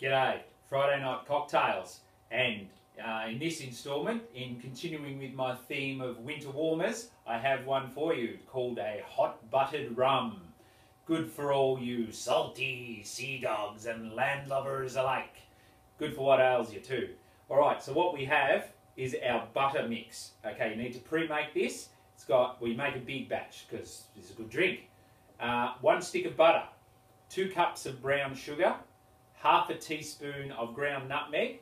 G'day, Friday Night Cocktails. And uh, in this instalment, in continuing with my theme of winter warmers, I have one for you called a hot buttered rum. Good for all you salty sea dogs and land landlubbers alike. Good for what ails you too. Alright, so what we have is our butter mix. Okay, you need to pre-make this. It's got, we make a big batch because it's a good drink. Uh, one stick of butter, two cups of brown sugar, half a teaspoon of ground nutmeg,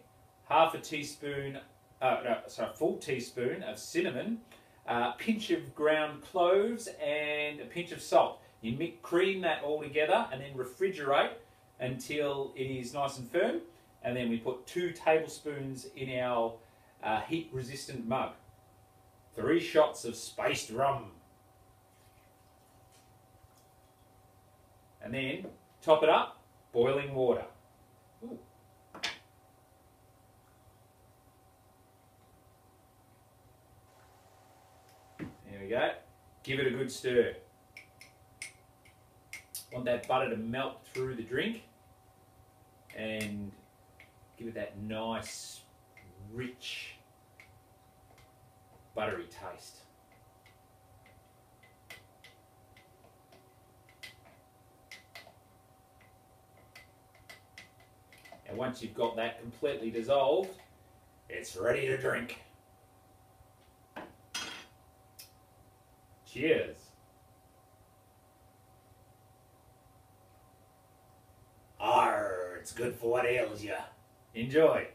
half a teaspoon, uh, no, sorry, full teaspoon of cinnamon, a pinch of ground cloves, and a pinch of salt. You mix, cream that all together and then refrigerate until it is nice and firm. And then we put two tablespoons in our uh, heat-resistant mug. Three shots of spiced rum. And then top it up, boiling water. There we go. Give it a good stir. Want that butter to melt through the drink and give it that nice, rich, buttery taste. And once you've got that completely dissolved, it's ready to drink. Cheers. Arr, it's good for what ails you. Enjoy.